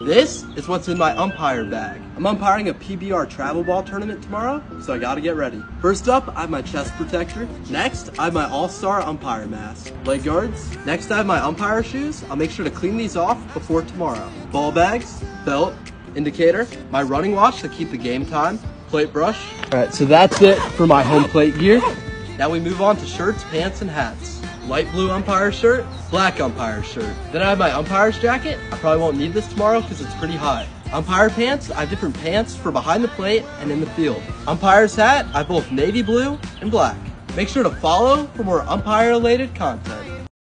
This is what's in my umpire bag. I'm umpiring a PBR travel ball tournament tomorrow, so I gotta get ready. First up, I have my chest protector. Next, I have my all-star umpire mask. Leg guards. Next, I have my umpire shoes. I'll make sure to clean these off before tomorrow. Ball bags, belt, indicator, my running watch to keep the game time, plate brush. All right, so that's it for my home plate gear. Now we move on to shirts, pants, and hats. Light blue umpire shirt, black umpire shirt. Then I have my umpire's jacket. I probably won't need this tomorrow because it's pretty hot. Umpire pants, I have different pants for behind the plate and in the field. Umpire's hat, I have both navy blue and black. Make sure to follow for more umpire related content.